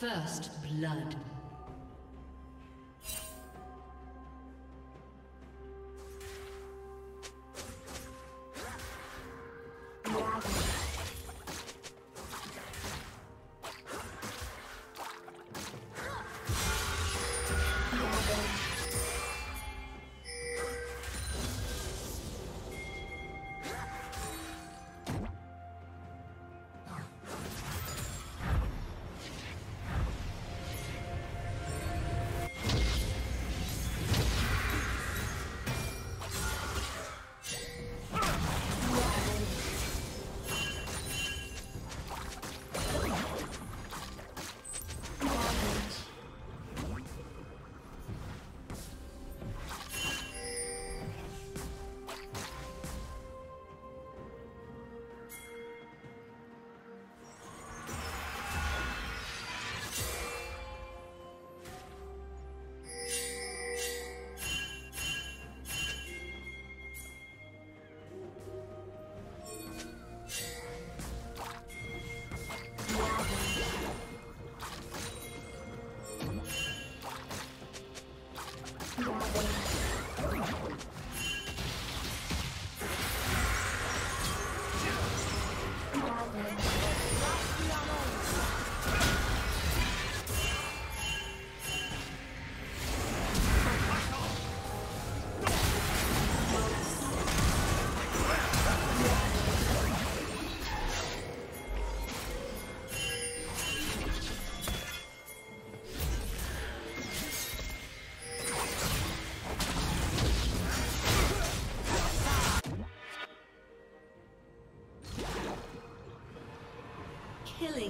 First blood.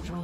Destroyed.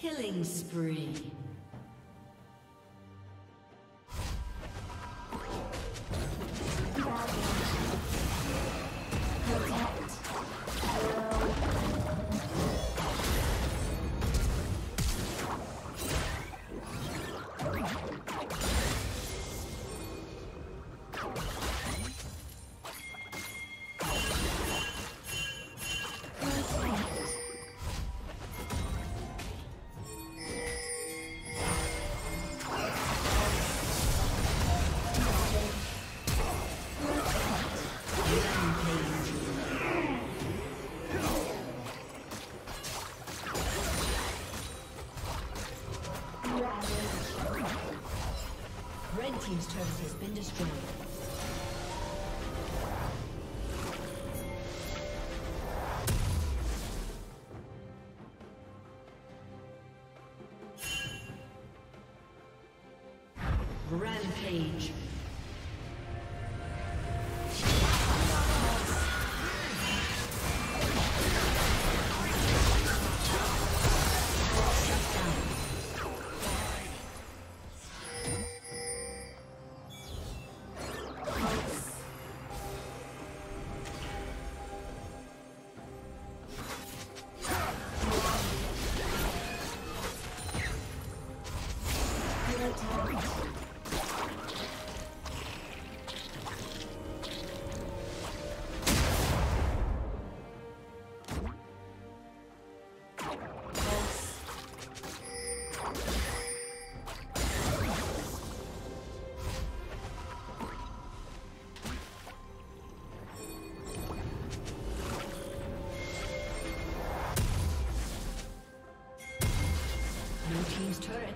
Killing spree. Rampage.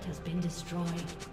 Has been destroyed.